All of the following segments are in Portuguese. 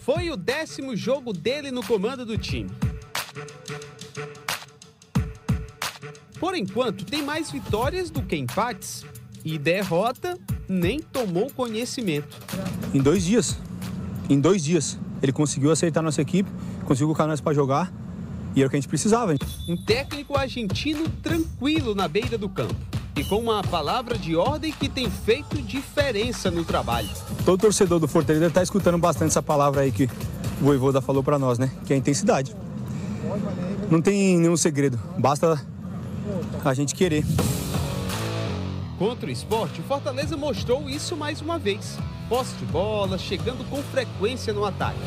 Foi o décimo jogo dele no comando do time. Por enquanto, tem mais vitórias do que empates e derrota nem tomou conhecimento. Em dois dias, em dois dias, ele conseguiu aceitar nossa equipe, conseguiu colocar nós para jogar e era o que a gente precisava. Um técnico argentino tranquilo na beira do campo e com uma palavra de ordem que tem feito diferença no trabalho. Todo torcedor do Fortaleza está escutando bastante essa palavra aí que o Voivoda falou para nós, né? Que é a intensidade. Não tem nenhum segredo, basta a gente querer. Contra o esporte, o Fortaleza mostrou isso mais uma vez. Posse de bola, chegando com frequência no ataque.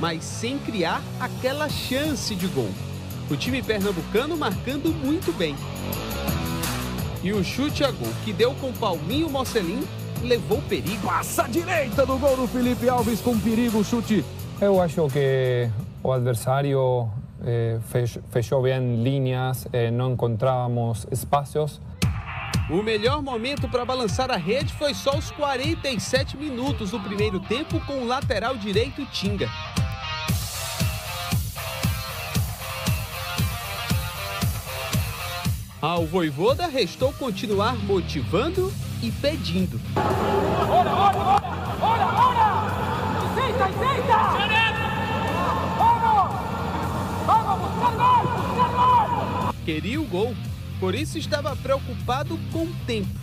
Mas sem criar aquela chance de gol. O time pernambucano marcando muito bem. E o chute a gol que deu com Palminho Mocelin levou perigo. Passa a direita do gol do Felipe Alves com perigo, chute. Eu acho que o adversário eh, fechou bem linhas, eh, não encontrávamos espaços. O melhor momento para balançar a rede foi só os 47 minutos do primeiro tempo com o lateral direito Tinga. Ao Voivoda restou continuar motivando e pedindo. Ora, ora, ora, ora, ora! Aceita, aceita! Vamos! Vamos, buscar gol, buscar gol! Queria o gol, por isso estava preocupado com o tempo.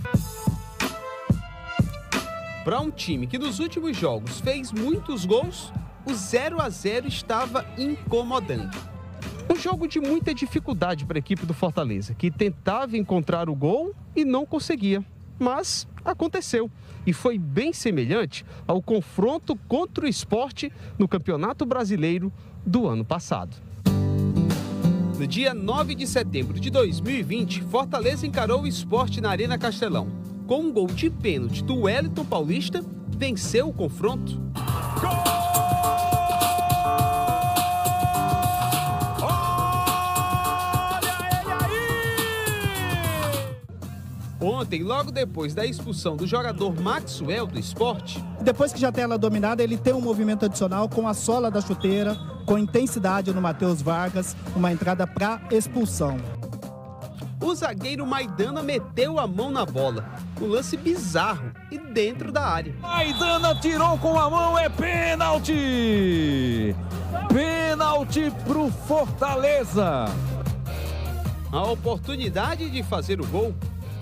Para um time que nos últimos jogos fez muitos gols, o 0 a 0 estava incomodando. Jogo de muita dificuldade para a equipe do Fortaleza, que tentava encontrar o gol e não conseguia. Mas aconteceu e foi bem semelhante ao confronto contra o esporte no Campeonato Brasileiro do ano passado. No dia 9 de setembro de 2020, Fortaleza encarou o esporte na Arena Castelão. Com um gol de pênalti do Wellington Paulista, venceu o confronto. Ontem, logo depois da expulsão do jogador Maxwell do esporte. Depois que já tem ela dominada, ele tem um movimento adicional com a sola da chuteira, com intensidade no Matheus Vargas, uma entrada para expulsão. O zagueiro Maidana meteu a mão na bola. Um lance bizarro e dentro da área. Maidana tirou com a mão, é pênalti! Pênalti pro Fortaleza! A oportunidade de fazer o gol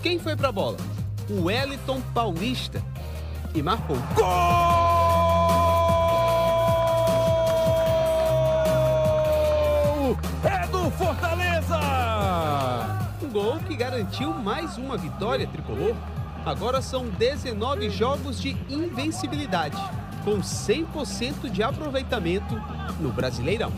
quem foi para a bola? O Wellington Paulista. E marcou. Gol! É do Fortaleza! Um gol que garantiu mais uma vitória tricolor. Agora são 19 jogos de invencibilidade, com 100% de aproveitamento no Brasileirão.